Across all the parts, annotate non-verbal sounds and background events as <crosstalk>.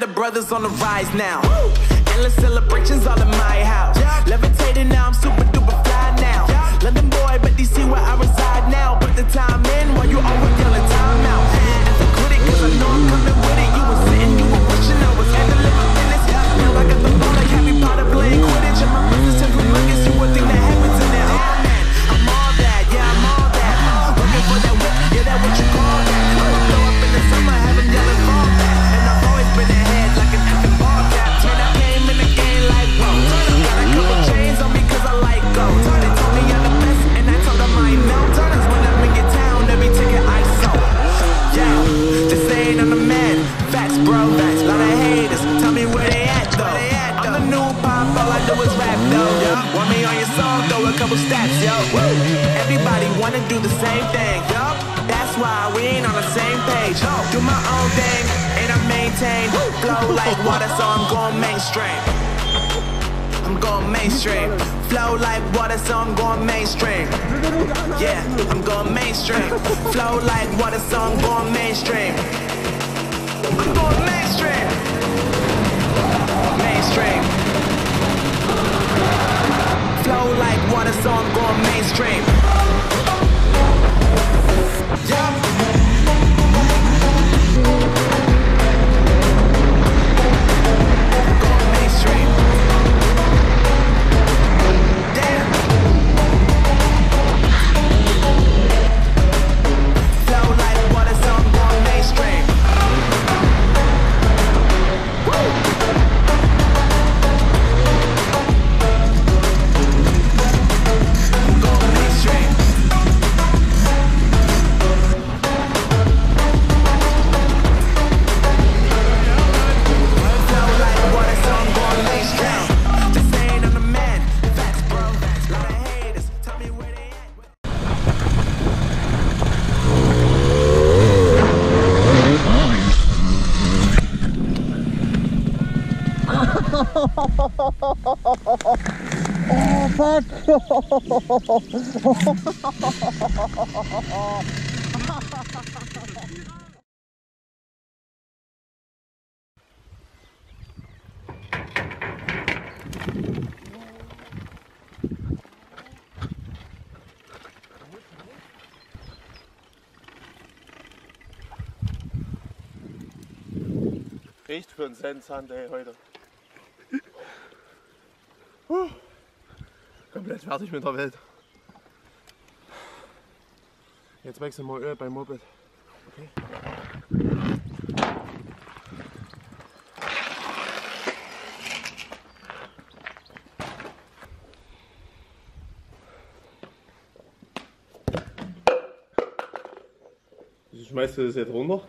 the brothers on the rise now. Endless celebrations I'm pop, all I do is rap though. Want me on your song? Throw a couple stats, yo. Everybody wanna do the same thing, yo. That's why we ain't on the same page. Do my own thing, and I maintain. Flow like water, so I'm going mainstream. I'm going mainstream. Flow like water, so I'm going mainstream. Yeah, I'm going mainstream. Flow like water, so I'm going mainstream. I'm going mainstream. Mainstream. Riecht für einen Sand Sunday heute. Puh. Komplett fertig mit der Welt. Jetzt wechseln wir Öl beim Moped. Okay. Wieso schmeißt du das jetzt runter?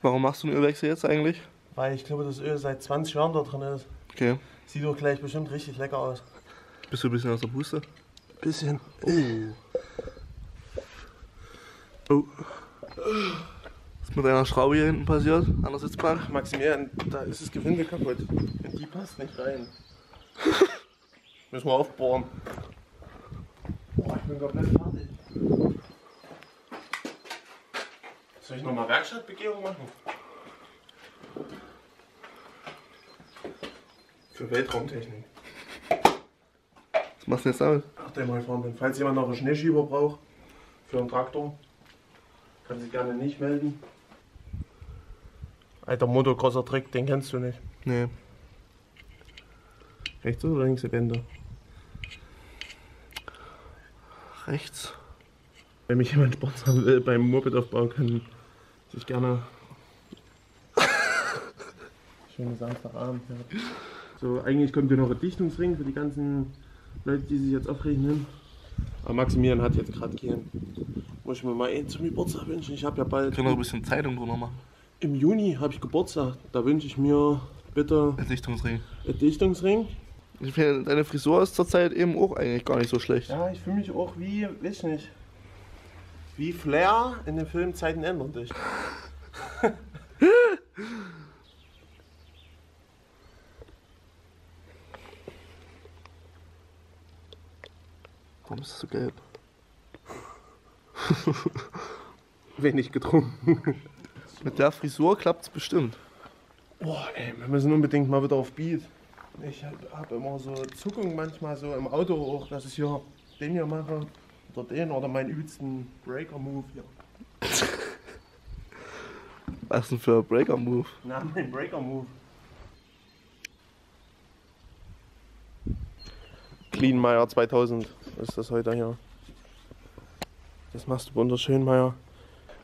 Warum machst du einen Ölwechsel jetzt eigentlich? Weil ich glaube, das Öl seit 20 Jahren da drin ist. Okay. Sieht doch gleich bestimmt richtig lecker aus. Bist du ein bisschen aus der Puste? Bisschen. Oh. Was ist mit deiner Schraube hier hinten passiert? An der Sitzbank? Maximilian, da ist das Gewinde kaputt. Und die passt nicht rein. <laughs> Müssen wir aufbohren. Boah, ich bin komplett fertig. Soll ich nochmal Werkstattbegehung machen? Für Weltraumtechnik. Was machst du jetzt damit? Ach, der mal fahren bin. Falls jemand noch einen Schneeschieber braucht für einen Traktor, kann sich gerne nicht melden. Alter motocrosser Trick, den kennst du nicht. Nee. Rechts oder links der Wände? Rechts. Wenn mich jemand sponsern will beim Mopedaufbau, kann sich gerne. Schönen Samstagabend. Ja. So, eigentlich kommt hier noch ein Dichtungsring für die ganzen Leute, die sich jetzt aufregen. Aber Maximilian hat jetzt gerade keinen. Muss ich mir mal einen zum Geburtstag wünschen. Ich habe ja bald. Ich kann noch ein bisschen Zeitung drunter machen. Im Juni habe ich Geburtstag. Da wünsche ich mir bitte Ein Dichtungsring. einen Dichtungsring. Ich finde, deine Frisur ist zurzeit eben auch eigentlich gar nicht so schlecht. Ja, ich fühle mich auch wie, weiß ich nicht, wie Flair in dem Film Zeiten ändern dich. <laughs> Warum ist das so gelb? <laughs> Wenig getrunken. Mit der Frisur klappt es bestimmt. Boah, ey, wir müssen unbedingt mal wieder auf Beat. Ich habe immer so Zuckung manchmal so im Auto auch, dass ich hier den hier mache oder den oder meinen übelsten Breaker-Move hier. Was denn für ein Breaker-Move? Na, mein Breaker-Move. Clean Meyer 2000 ist das heute hier. Das machst du wunderschön, Meier.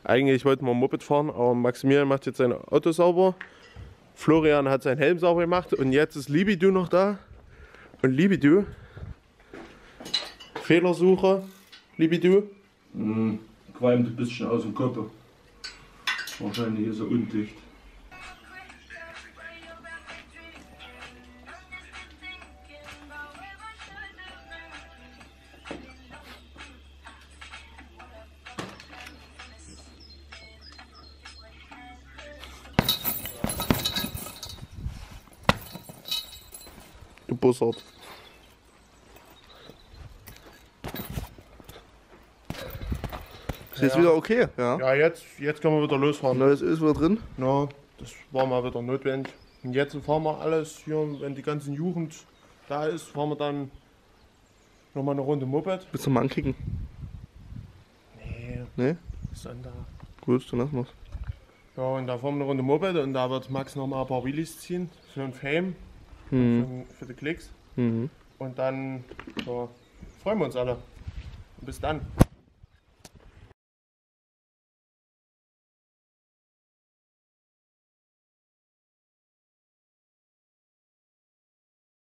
Eigentlich wollten wir Moped fahren, aber Maximilian macht jetzt sein Auto sauber. Florian hat seinen Helm sauber gemacht und jetzt ist Libidu noch da. Und Libidu, Fehlersuche, Libidu, Hm, qualmt ein bisschen aus dem Kopf. Wahrscheinlich ist er undicht. Du Bussard. Ist jetzt Ja. wieder okay, ja? Ja, jetzt, jetzt können wir wieder losfahren. Neues ist wieder drin. Ja, das war mal wieder notwendig. Und jetzt fahren wir alles hier, wenn die ganze Jugend da ist, fahren wir dann nochmal eine Runde Moped. Willst du mal ankicken? Nee, Nee? Sonntag. Gut, dann lassen wir's. Ja, und da fahren wir eine Runde Moped und da wird Max nochmal ein paar Wheelies ziehen für den Fame, Mhm. für, für die Klicks. Mhm. Und dann ja, freuen wir uns alle. Und bis dann.